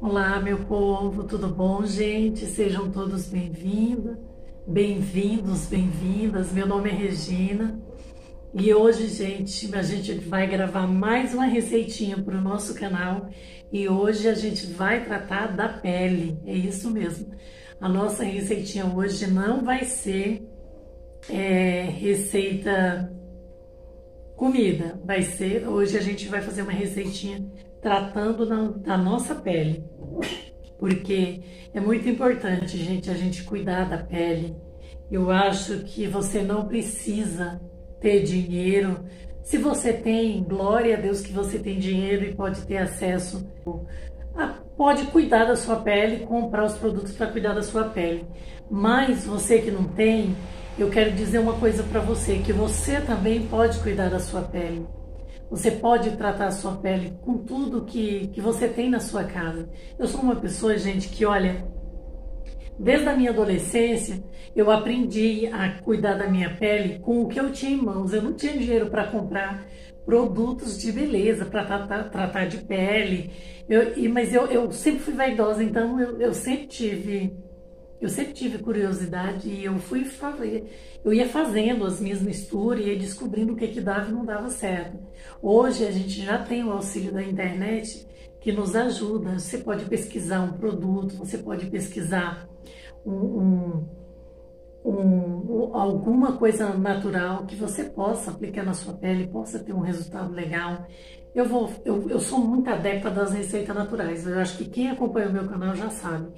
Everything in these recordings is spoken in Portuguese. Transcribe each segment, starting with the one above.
Olá, meu povo, tudo bom, gente? Sejam todos bem-vindos, bem-vindos, bem-vindas. Meu nome é Regina e hoje, gente, a gente vai gravar mais uma receitinha para o nosso canal e hoje a gente vai tratar da pele, é isso mesmo. A nossa receitinha hoje não vai ser é, receita comida, vai ser, hoje a gente vai fazer uma receitinha tratando na, da nossa pele. Porque é muito importante, gente, a gente cuidar da pele. Eu acho que você não precisa ter dinheiro. Se você tem, glória a Deus que você tem dinheiro e pode ter acesso, a, pode cuidar da sua pele, comprar os produtos para cuidar da sua pele. Mas você que não tem, eu quero dizer uma coisa para você, que você também pode cuidar da sua pele. Você pode tratar a sua pele com tudo que, que você tem na sua casa. Eu sou uma pessoa, gente, que olha, desde a minha adolescência, eu aprendi a cuidar da minha pele com o que eu tinha em mãos. Eu não tinha dinheiro para comprar produtos de beleza para tratar, tratar, de pele. Eu, mas eu, eu sempre fui vaidosa, então eu, eu sempre tive eu sempre tive curiosidade e eu fui fazer, eu ia fazendo as minhas misturas e ia descobrindo o que que dava e não dava certo. Hoje a gente já tem o auxílio da internet que nos ajuda. Você pode pesquisar um produto, você pode pesquisar um, um, um, alguma coisa natural que você possa aplicar na sua pele, possa ter um resultado legal. Eu, vou, eu, eu sou muito adepta das receitas naturais. Eu acho que quem acompanha o meu canal já sabe.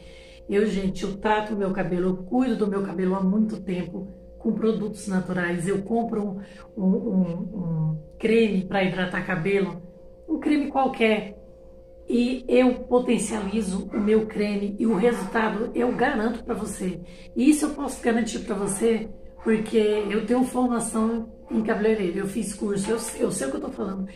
Eu, gente, eu trato o meu cabelo, eu cuido do meu cabelo há muito tempo com produtos naturais. Eu compro um, um, um creme para hidratar cabelo, um creme qualquer, e eu potencializo o meu creme e o resultado eu garanto para você. Isso eu posso garantir para você porque eu tenho formação em cabeleireiro, eu fiz curso, eu, eu sei o que eu estou falando.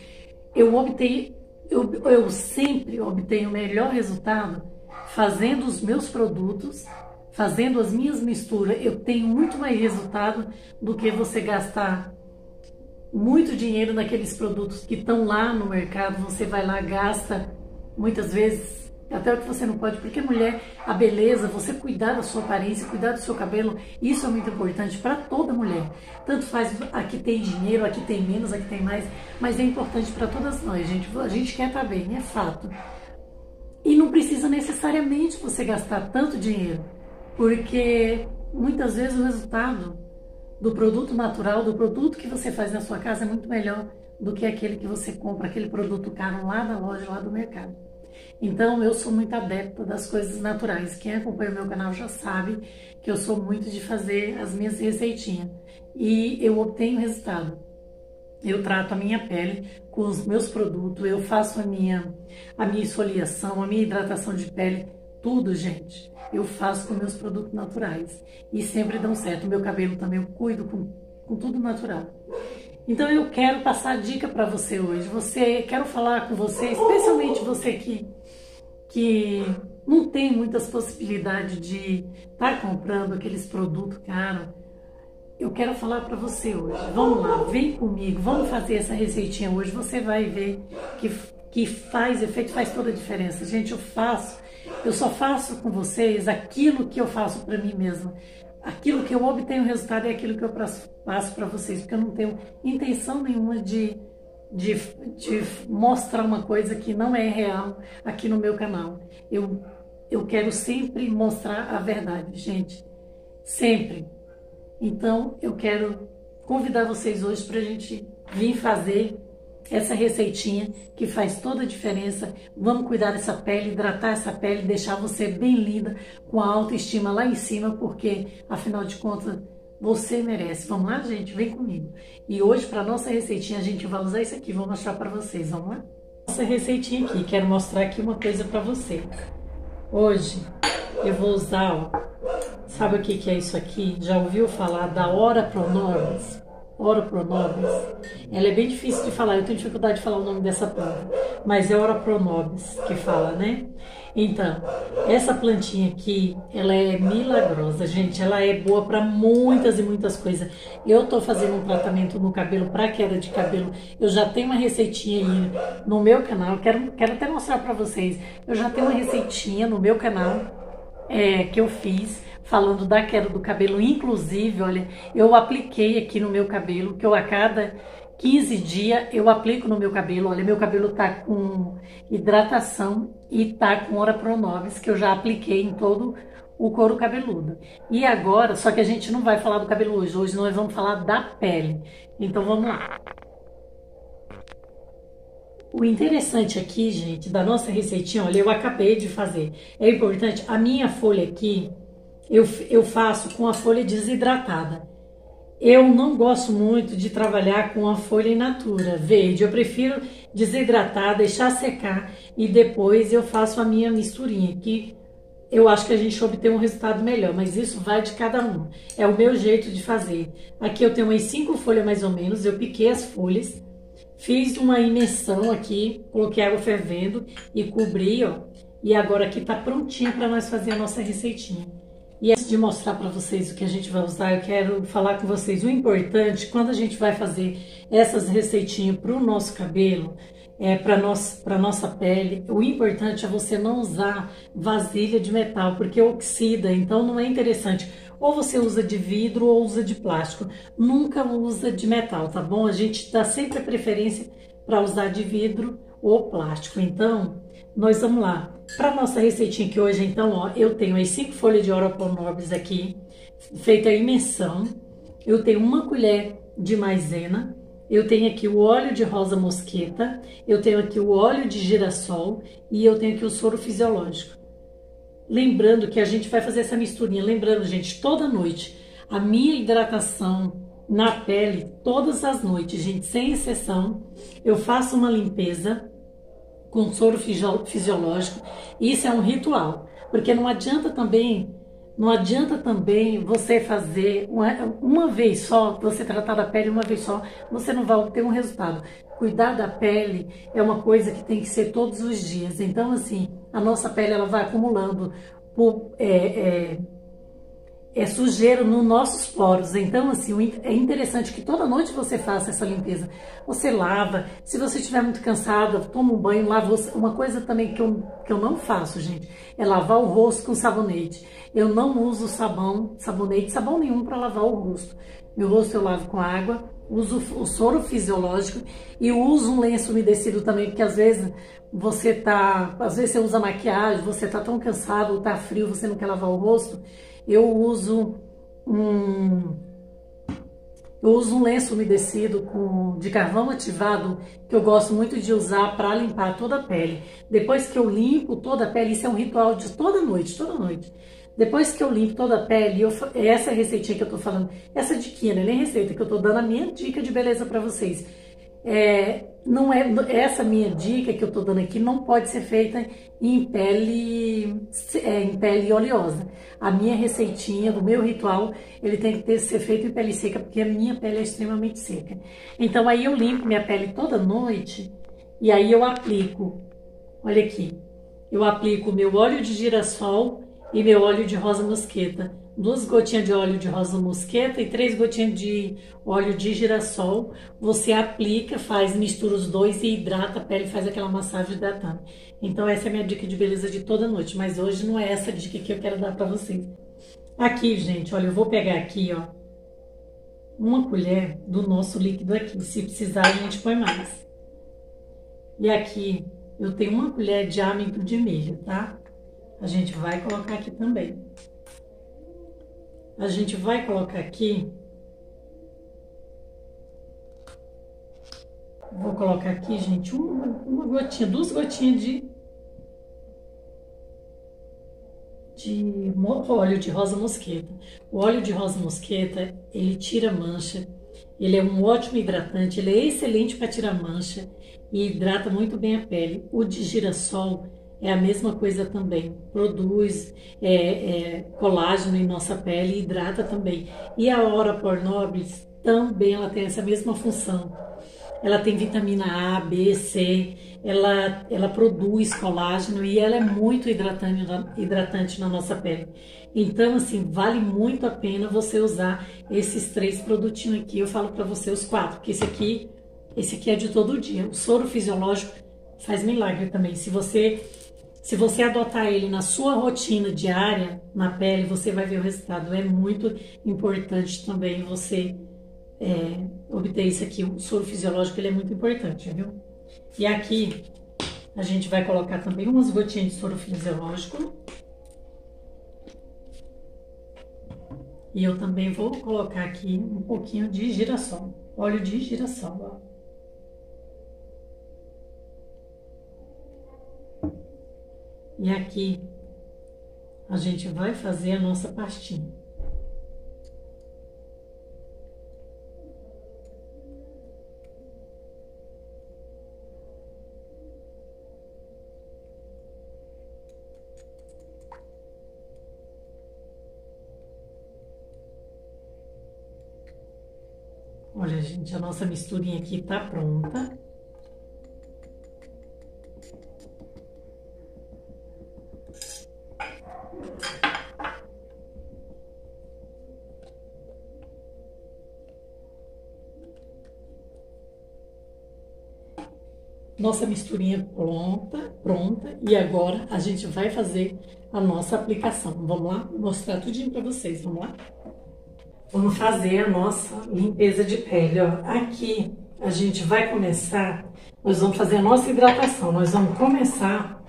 Eu obtenho, eu, eu sempre obtenho o melhor resultado fazendo os meus produtos, fazendo as minhas misturas, eu tenho muito mais resultado do que você gastar muito dinheiro naqueles produtos que estão lá no mercado. Você vai lá, gasta muitas vezes até o que você não pode, porque mulher, a beleza, você cuidar da sua aparência, cuidar do seu cabelo, isso é muito importante para toda mulher. Tanto faz aqui tem dinheiro, aqui tem menos, aqui tem mais, mas é importante para todas nós, gente. A gente quer estar tá bem, é fato. E não precisa necessariamente você gastar tanto dinheiro, porque muitas vezes o resultado do produto natural, do produto que você faz na sua casa é muito melhor do que aquele que você compra, aquele produto caro lá da loja, lá do mercado. Então eu sou muito adepta das coisas naturais. Quem acompanha o meu canal já sabe que eu sou muito de fazer as minhas receitinhas e eu obtenho resultado eu trato a minha pele com os meus produtos, eu faço a minha, a minha esfoliação, a minha hidratação de pele, tudo, gente. Eu faço com meus produtos naturais e sempre dão certo. Meu cabelo também eu cuido com, com tudo natural. Então eu quero passar dica para você hoje. Você quero falar com você, especialmente você que que não tem muitas possibilidades de estar tá comprando aqueles produtos caros eu quero falar para você hoje. Vamos lá, vem comigo, vamos fazer essa receitinha hoje. Você vai ver que, que faz efeito, faz toda a diferença. Gente, eu faço, eu só faço com vocês aquilo que eu faço para mim mesma. Aquilo que eu obtenho resultado é aquilo que eu passo para vocês, porque eu não tenho intenção nenhuma de, de, de mostrar uma coisa que não é real aqui no meu canal. Eu, eu quero sempre mostrar a verdade, gente. Sempre então eu quero convidar vocês hoje para a gente vir fazer essa receitinha que faz toda a diferença. Vamos cuidar dessa pele, hidratar essa pele, deixar você bem linda, com a autoestima lá em cima, porque afinal de contas você merece. Vamos lá, gente? Vem comigo. E hoje, para nossa receitinha, a gente vai usar isso aqui. Vou mostrar para vocês. Vamos lá? Nossa receitinha aqui. Quero mostrar aqui uma coisa para vocês. Hoje eu vou usar, ó, Sabe o que, que é isso aqui? Já ouviu falar da Ora Pronormas? Ora pronobis, ela é bem difícil de falar, eu tenho dificuldade de falar o nome dessa planta, mas é ora pronobis que fala, né? Então, essa plantinha aqui, ela é milagrosa, gente, ela é boa para muitas e muitas coisas. Eu tô fazendo um tratamento no cabelo para queda de cabelo. Eu já tenho uma receitinha aí no meu canal, quero, quero até mostrar para vocês. Eu já tenho uma receitinha no meu canal é, que eu fiz falando da queda do cabelo. Inclusive, olha, eu apliquei aqui no meu cabelo, que eu a cada 15 dias eu aplico no meu cabelo. Olha, meu cabelo tá com hidratação e tá com Ora Pronovis, que eu já apliquei em todo o couro cabeludo. E agora, só que a gente não vai falar do cabelo hoje, hoje nós vamos falar da pele. Então vamos lá. O interessante aqui, gente, da nossa receitinha, olha, eu acabei de fazer. É importante, a minha folha aqui, eu, eu faço com a folha desidratada. Eu não gosto muito de trabalhar com a folha in natura verde. Eu prefiro desidratar, deixar secar e depois eu faço a minha misturinha, que eu acho que a gente obtém um resultado melhor, mas isso vai de cada um. É o meu jeito de fazer. Aqui eu tenho umas cinco folhas mais ou menos, eu piquei as folhas, fiz uma imersão aqui, coloquei água fervendo e cobri, ó. E agora aqui tá prontinha para nós fazer a nossa receitinha. E antes de mostrar para vocês o que a gente vai usar, eu quero falar com vocês o importante quando a gente vai fazer essas receitinhas para o nosso cabelo, é, para nossa, nossa pele, o importante é você não usar vasilha de metal, porque oxida, então não é interessante. Ou você usa de vidro ou usa de plástico. Nunca usa de metal, tá bom? A gente dá sempre a preferência para usar de vidro ou plástico. Então, nós vamos lá. Para nossa receitinha aqui hoje, então, ó, eu tenho as cinco folhas de Oroponobis aqui, feita a imensão. Eu tenho uma colher de maisena. Eu tenho aqui o óleo de rosa mosqueta. Eu tenho aqui o óleo de girassol. E eu tenho aqui o soro fisiológico. Lembrando que a gente vai fazer essa misturinha. Lembrando, gente, toda noite. A minha hidratação na pele, todas as noites, gente, sem exceção. Eu faço uma limpeza com soro fisiológico. Isso é um ritual, porque não adianta também, não adianta também você fazer uma, uma vez só, você tratar da pele uma vez só, você não vai obter um resultado. Cuidar da pele é uma coisa que tem que ser todos os dias. Então, assim, a nossa pele ela vai acumulando por, é, é, é sujeira nos nossos poros. Então, assim, é interessante que toda noite você faça essa limpeza. Você lava, se você estiver muito cansada, toma um banho, lava. Uma coisa também que eu, que eu não faço, gente, é lavar o rosto com sabonete. Eu não uso sabão, sabonete, sabão nenhum para lavar o rosto. Meu rosto eu lavo com água, uso o soro fisiológico e uso um lenço umedecido também, porque às vezes você tá, às vezes você usa maquiagem, você tá tão cansado, tá frio, você não quer lavar o rosto eu uso um eu uso um lenço umedecido com, de carvão ativado que eu gosto muito de usar para limpar toda a pele. Depois que eu limpo toda a pele, isso é um ritual de toda noite, toda noite. Depois que eu limpo toda a pele, eu, essa receitinha que eu tô falando, essa diquinha, não é nem receita, que eu tô dando a minha dica de beleza para vocês. É, não é essa minha dica que eu estou dando aqui não pode ser feita em pele é, em pele oleosa. A minha receitinha do meu ritual ele tem que ter, ser feito em pele seca porque a minha pele é extremamente seca. Então aí eu limpo minha pele toda noite e aí eu aplico. Olha aqui, eu aplico meu óleo de girassol e meu óleo de rosa mosqueta duas gotinhas de óleo de rosa mosqueta e três gotinhas de óleo de girassol. Você aplica, faz, mistura os dois e hidrata a pele, faz aquela massagem hidratando. Então essa é a minha dica de beleza de toda noite, mas hoje não é essa dica que eu quero dar para vocês. Aqui, gente, olha, eu vou pegar aqui, ó, uma colher do nosso líquido aqui. Se precisar, a gente põe mais. E aqui eu tenho uma colher de amido de milho, tá? A gente vai colocar aqui também a gente vai colocar aqui. Vou colocar aqui, gente, uma, uma gotinha, duas gotinhas de, de óleo de rosa mosqueta. O óleo de rosa mosqueta, ele tira mancha, ele é um ótimo hidratante, ele é excelente para tirar mancha e hidrata muito bem a pele. O de girassol é a mesma coisa também. Produz é, é, colágeno em nossa pele hidrata também. E a Ora Por Nobis também ela tem essa mesma função. Ela tem vitamina A, B, C, ela, ela produz colágeno e ela é muito hidratante, hidratante na nossa pele. Então, assim, vale muito a pena você usar esses três produtinhos aqui. Eu falo para você os quatro, porque esse aqui, esse aqui é de todo dia. O soro fisiológico faz milagre também. Se você se você adotar ele na sua rotina diária, na pele, você vai ver o resultado. É muito importante também você é, obter isso aqui. O soro fisiológico ele é muito importante, viu? E aqui a gente vai colocar também umas gotinhas de soro fisiológico. E eu também vou colocar aqui um pouquinho de girassol, óleo de girassol, ó. E aqui a gente vai fazer a nossa pastinha. Olha, gente, a nossa misturinha aqui tá pronta. Nossa misturinha pronta, pronta. E agora a gente vai fazer a nossa aplicação. Vamos lá? Vou mostrar tudinho para vocês. Vamos lá? Vamos fazer a nossa limpeza de pele. Ó. Aqui a gente vai começar, nós vamos fazer a nossa hidratação. Nós vamos começar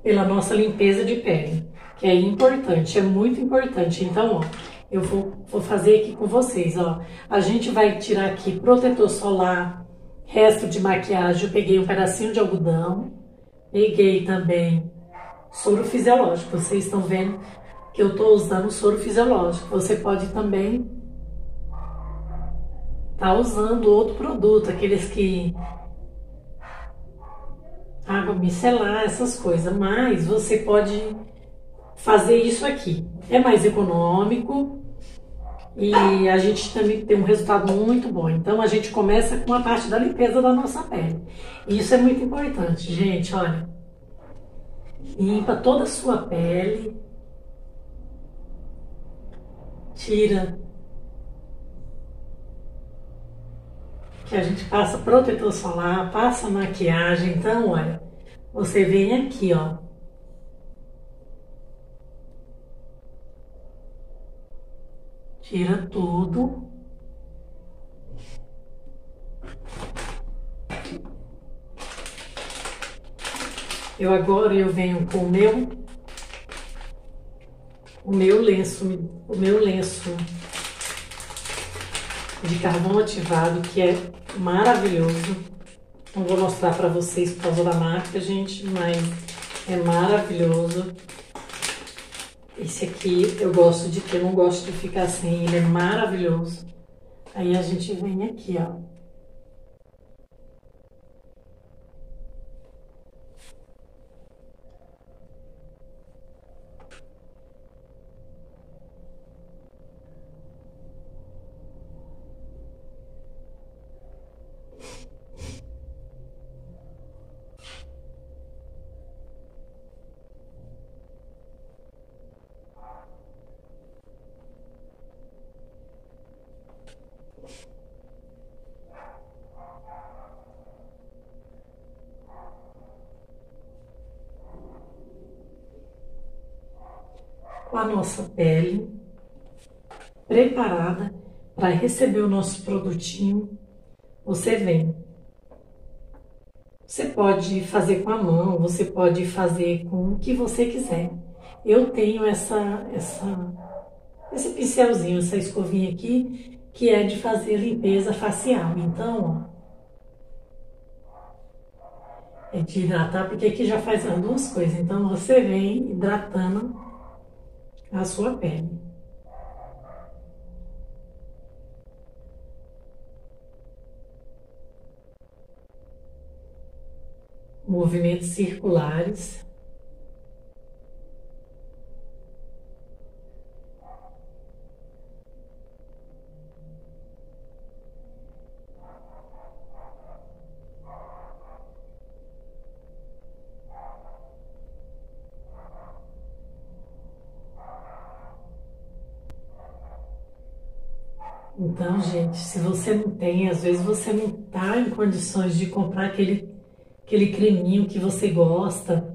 pela nossa limpeza de pele, que é importante, é muito importante. Então, ó, eu vou, vou fazer aqui com vocês, ó. A gente vai tirar aqui protetor solar, resto de maquiagem, eu peguei um pedacinho de algodão, peguei também soro fisiológico. Vocês estão vendo que eu estou usando soro fisiológico. Você pode também tá usando outro produto, aqueles que água micelar, essas coisas, mas você pode fazer isso aqui. É mais econômico, e a gente também tem um resultado muito bom. Então a gente começa com a parte da limpeza da nossa pele. E isso é muito importante, gente, olha. Limpa toda a sua pele. Tira que a gente passa protetor solar, passa maquiagem. Então, olha, você vem aqui, ó, Tira tudo. Eu agora eu venho com o meu o meu lenço, o meu lenço de carvão ativado que é maravilhoso. Não vou mostrar para vocês por causa da marca, gente, mas é maravilhoso. Esse aqui eu gosto de ter, não gosto de ficar sem, ele é maravilhoso. Aí a gente vem aqui, ó. com a nossa pele preparada para receber o nosso produtinho, você vem. Você pode fazer com a mão, você pode fazer com o que você quiser. Eu tenho essa, essa, esse pincelzinho, essa escovinha aqui, que é de fazer limpeza facial. Então, ó, é de hidratar, porque aqui já faz as duas coisas. Então, você vem hidratando a sua pele. Movimentos circulares. Então, gente, se você não tem, às vezes você não está em condições de comprar aquele, aquele creminho que você gosta,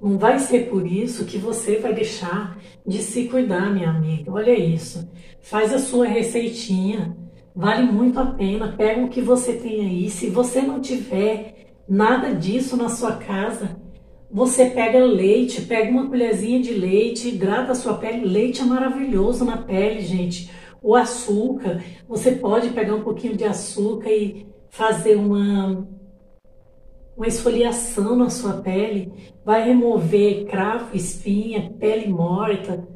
não vai ser por isso que você vai deixar de se cuidar, minha amiga. Olha isso. Faz a sua receitinha. Vale muito a pena. Pega o que você tem aí. Se você não tiver nada disso na sua casa, você pega leite, pega uma colherzinha de leite, hidrata a sua pele. Leite é maravilhoso na pele, gente. O açúcar, você pode pegar um pouquinho de açúcar e fazer uma uma esfoliação na sua pele, vai remover cravo, espinha, pele morta,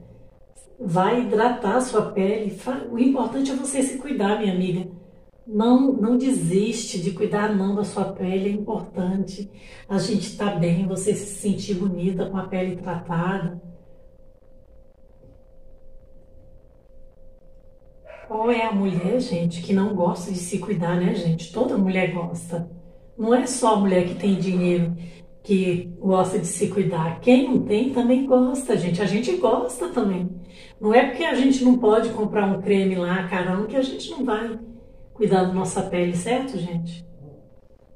vai hidratar a sua pele. O importante é você se cuidar, minha amiga. Não, não desiste de cuidar não da sua pele, é importante. A gente está bem, você se sentir bonita com a pele tratada. Qual é a mulher, gente, que não gosta de se cuidar, né, gente? Toda mulher gosta. Não é só a mulher que tem dinheiro que gosta de se cuidar. Quem não tem também gosta, gente. A gente gosta também. Não é porque a gente não pode comprar um creme lá, caramba, que a gente não vai cuidar da nossa pele, certo, gente?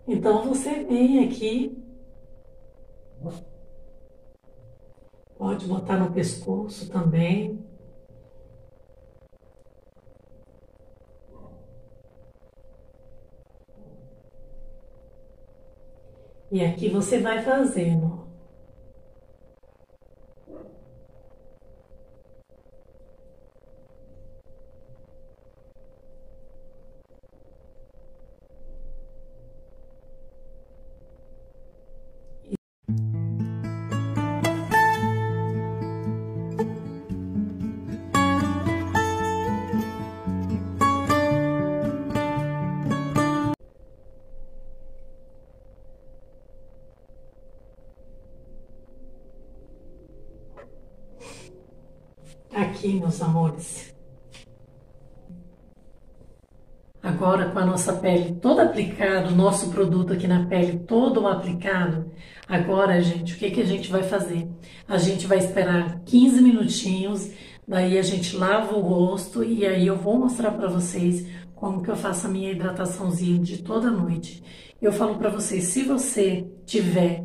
Então você vem aqui. Pode botar no pescoço também. E aqui você vai fazendo. Aqui, meus amores. Agora, com a nossa pele toda aplicada, o nosso produto aqui na pele todo aplicado, agora, gente, o que, que a gente vai fazer? A gente vai esperar 15 minutinhos, daí a gente lava o rosto e aí eu vou mostrar para vocês como que eu faço a minha hidrataçãozinha de toda noite. Eu falo para vocês, se você tiver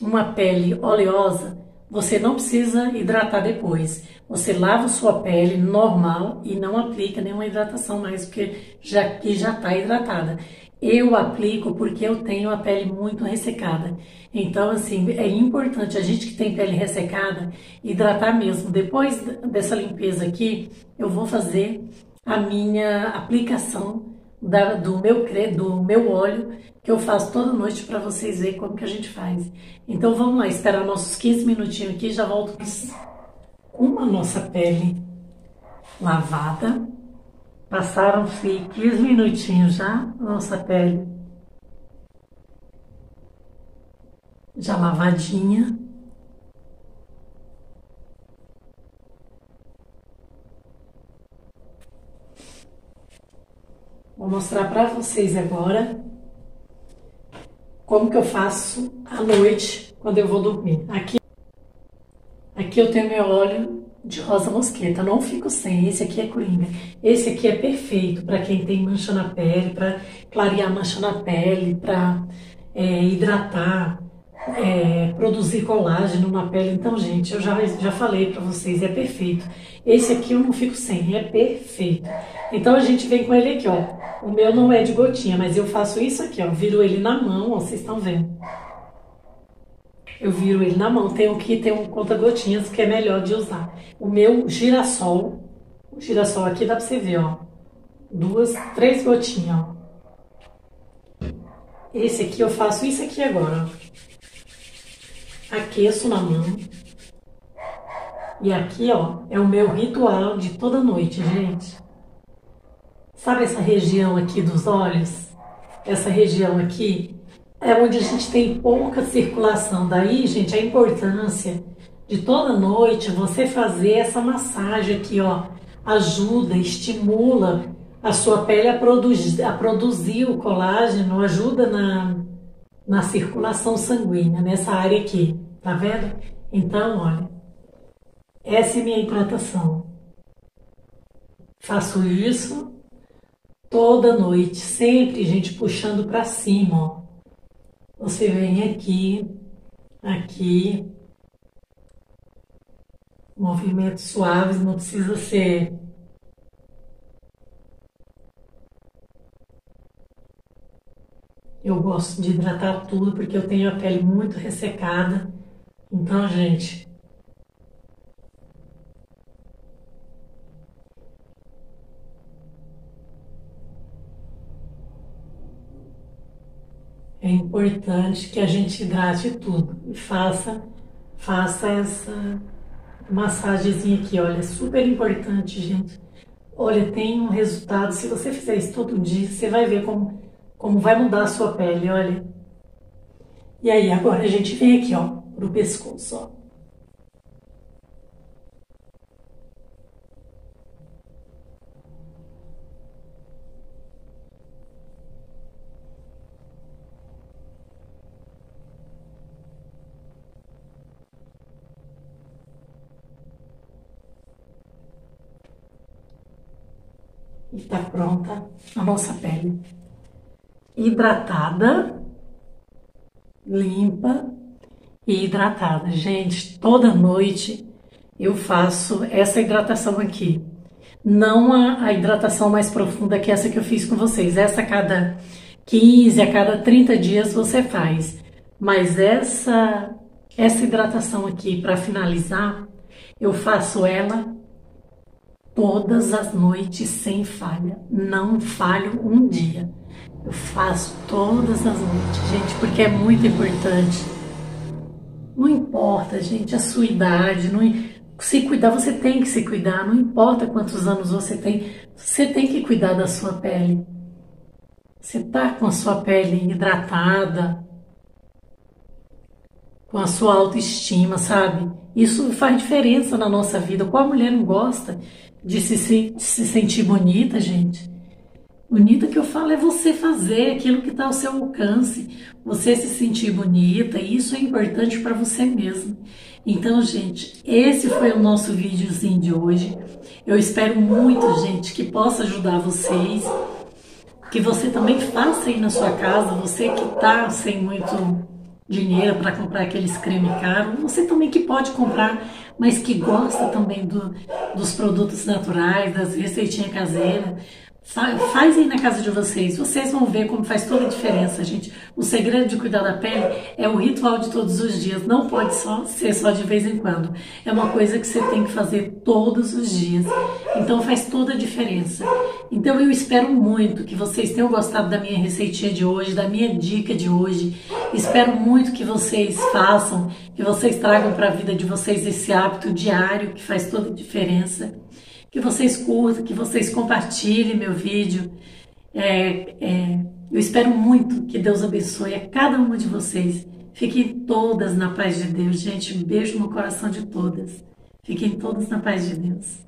uma pele oleosa, você não precisa hidratar depois. Você lava sua pele normal e não aplica nenhuma hidratação mais, porque já que já está hidratada. Eu aplico porque eu tenho a pele muito ressecada. Então, assim, é importante a gente que tem pele ressecada hidratar mesmo. Depois dessa limpeza aqui, eu vou fazer a minha aplicação da, do, meu, do meu óleo que eu faço toda noite para vocês verem como que a gente faz. Então vamos lá, esperar nossos 15 minutinhos aqui já volto com a nossa pele lavada. Passaram-se 15 minutinhos já, nossa pele já lavadinha. Vou mostrar para vocês agora como que eu faço à noite quando eu vou dormir. Aqui, aqui eu tenho meu óleo de rosa mosqueta, não fico sem, esse aqui é coringa. Esse aqui é perfeito para quem tem mancha na pele, para clarear mancha na pele, para é, hidratar, é, produzir colágeno na pele. Então, gente, eu já, já falei para vocês, é perfeito. Esse aqui eu não fico sem, é perfeito. Então, a gente vem com ele aqui, ó. O meu não é de gotinha, mas eu faço isso aqui, ó. Viro ele na mão, ó, vocês estão vendo. Eu viro ele na mão. Tem um que tem um conta-gotinhas que é melhor de usar. O meu girassol, o girassol aqui dá pra você ver, ó. Duas, três gotinhas, ó. Esse aqui eu faço isso aqui agora, ó aqueço na mão. E aqui, ó, é o meu ritual de toda noite, gente. Sabe essa região aqui dos olhos? Essa região aqui é onde a gente tem pouca circulação. Daí, gente, a importância de toda noite você fazer essa massagem aqui, ó. Ajuda, estimula a sua pele a produzir, a produzir o colágeno, ajuda na, na circulação sanguínea, nessa área aqui, tá vendo? Então, olha, essa é minha hidratação. Faço isso toda noite, sempre, gente, puxando para cima, ó. Você vem aqui, aqui, movimentos suaves, não precisa ser Eu gosto de hidratar tudo porque eu tenho a pele muito ressecada. Então, gente, é importante que a gente hidrate tudo e faça faça essa massagenzinha aqui, olha, é super importante, gente. Olha, tem um resultado, se você fizer isso todo dia, você vai ver como como vai mudar a sua pele, olha. E aí, agora a gente vem aqui, ó, pro pescoço, ó. E está pronta a nossa pele hidratada, limpa e hidratada. Gente, toda noite eu faço essa hidratação aqui. Não a, a hidratação mais profunda que essa que eu fiz com vocês. Essa a cada 15, a cada 30 dias você faz. Mas essa essa hidratação aqui para finalizar, eu faço ela todas as noites sem falha. Não falho um dia. Eu faço todas as noites, gente, porque é muito importante. Não importa, gente, a sua idade, não, se cuidar, você tem que se cuidar, não importa quantos anos você tem, você tem que cuidar da sua pele. Você tá com a sua pele hidratada, com a sua autoestima, sabe? Isso faz diferença na nossa vida. Qual mulher não gosta de se, de se sentir bonita, gente? Bonita que eu falo é você fazer aquilo que está ao seu alcance, você se sentir bonita, e isso é importante para você mesmo. Então, gente, esse foi o nosso videozinho de hoje. Eu espero muito, gente, que possa ajudar vocês, que você também faça aí na sua casa, você que está sem muito dinheiro para comprar aqueles creme caro, você também que pode comprar, mas que gosta também do, dos produtos naturais, das receitinhas caseiras, Faz aí na casa de vocês, vocês vão ver como faz toda a diferença, gente. O segredo de cuidar da pele é o ritual de todos os dias, não pode só ser só de vez em quando. É uma coisa que você tem que fazer todos os dias. Então faz toda a diferença. Então eu espero muito que vocês tenham gostado da minha receitinha de hoje, da minha dica de hoje. Espero muito que vocês façam, que vocês tragam para a vida de vocês esse hábito diário que faz toda a diferença que vocês curtam, que vocês compartilhem meu vídeo. É, é, eu espero muito que Deus abençoe a cada uma de vocês. Fiquem todas na paz de Deus, gente. Um beijo no coração de todas. Fiquem todas na paz de Deus.